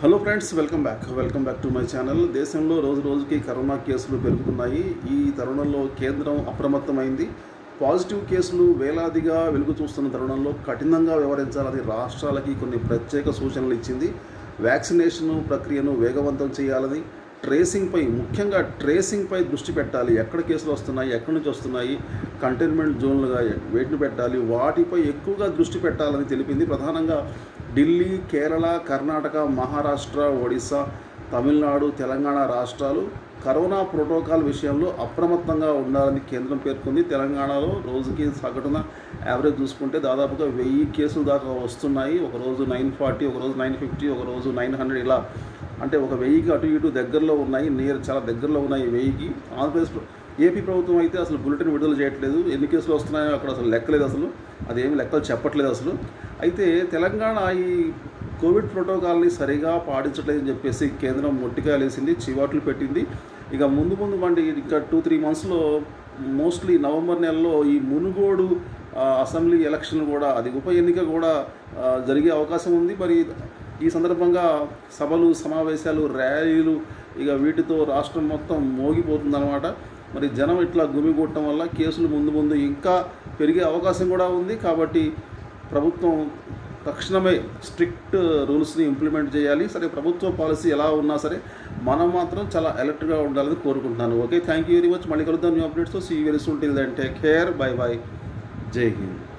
Hello friends welcome back. Welcome back to my channel. దేశంలో రోజు రోజుకి కరోనా కేసులు పెరుగుతున్నాయి. ఈ తరుణంలో కేంద్రం అప్రమత్తమైంది. పాజిటివ్ కేసులు వేలాదిగా వెలుగు చూస్తున్న తరుణంలో కఠినంగా వ్యవహరించాలని రాష్ట్రాలకి కొన్ని ప్రత్యేక సూచనలు ఇచ్చింది. వ్యాక్సినేషన్ ప్రక్రియను వేగవంతం చేయాలని ట్రేసింగ్పై ముఖ్యంగా ట్రేసింగ్పై దృష్టి పెట్టాలి. ఎక్కడ కేసులు వస్తున్నాయి ఎక్కడి నుంచి వస్తున్నాయి కంటైన్మెంట్ జోన్లుగా వేటిని పెట్టాలి వాటిపై ఎక్కువగా దృష్టి పెట్టాలని తెలిపింది ప్రధానంగా ఢిల్లీ కేరళ కర్ణాటక మహారాష్ట్ర ఒడిశా తమిళనాడు తెలంగాణ రాష్ట్రాలు కరోనా ప్రోటోకాల్ విషయంలో అప్రమత్తంగా ఉండాలని కేంద్రం పేర్కొంది. తెలంగాణలో రోజుకి సగటున యావరేజ్ చూసుకుంటే దాదాపుగా వెయ్యి కేసులు దాకా వస్తున్నాయి. ఒకరోజు నైన్ ఫార్టీ ఒకరోజు నైన్ ఫిఫ్టీ ఒకరోజు నైన్ హండ్రెడ్ ఇలా. అంటే ఒక వెయ్యికి అటు ఇటు దగ్గరలో ఉన్నాయి. నియర్ చాలా దగ్గరలో ఉన్నాయి వెయ్యికి. ఆంధ్రప్రదేశ్ ఏపీ ప్రభుత్వం అయితే అసలు బులెటిన్ విడుదల చేయట్లేదు. ఎన్ని కేసులు వస్తున్నాయో అక్కడ అసలు లెక్కలేదు అసలు. అదేమి లెక్కలు చెప్పట్లేదు అసలు. అయితే తెలంగాణ ఈ కోవిడ్ ప్రోటోకాల్ని సరిగా పాటించట్లేదని చెప్పేసి కేంద్రం మొట్టికాయలేసింది చివాట్లు పెట్టింది. ఇక ముందు ముందు మండి ఇంకా టూ త్రీ మంత్స్లో మోస్ట్లీ నవంబర్ నెలలో ఈ మునుగోడు అసెంబ్లీ ఎలక్షన్ కూడా అది ఉప ఎన్నిక కూడా జరిగే అవకాశం ఉంది. మరి ఈ సందర్భంగా సభలు సమావేశాలు ర్యాలీలు ఇక వీటితో రాష్ట్రం మొత్తం మోగిపోతుందన్నమాట. మరి జనం ఇట్లా గుమిగూడటం వల్ల కేసులు ముందు ముందు ఇంకా పెరిగే అవకాశం కూడా ఉంది. కాబట్టి ప్రభుత్వం తక్షణమే స్ట్రిక్ట్ రూల్స్ని ఇంప్లిమెంట్ చేయాలి. సరే ప్రభుత్వ పాలసీ ఎలా ఉన్నా సరే మనం మాత్రం చాలా అలర్ట్గా ఉండాలని కోరుకుంటున్నాను. Okay thank you very much. మళ్ళీ కలుద్దాం. New అప్డేట్స్తో. See very soon. Till then take care. Bye bye. జై హింద్.